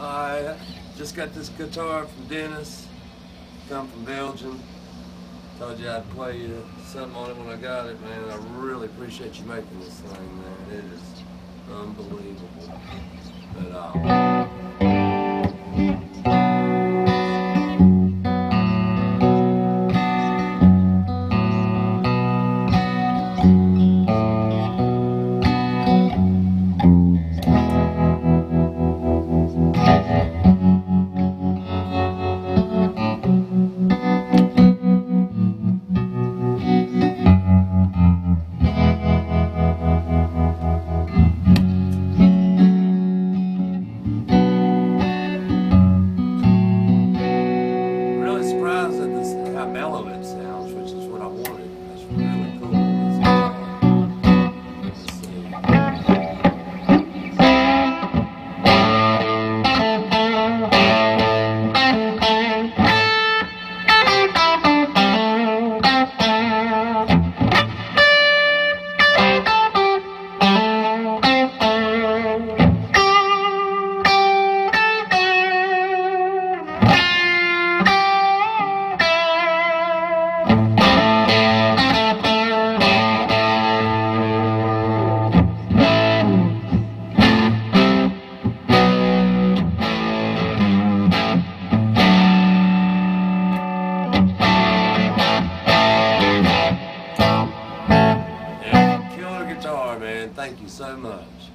I just got this guitar from Dennis. Come from Belgium. Told you I'd play you something on it when I got it, man. I really appreciate you making this thing, man. It is unbelievable. But uh, guitar, man. Thank you so much.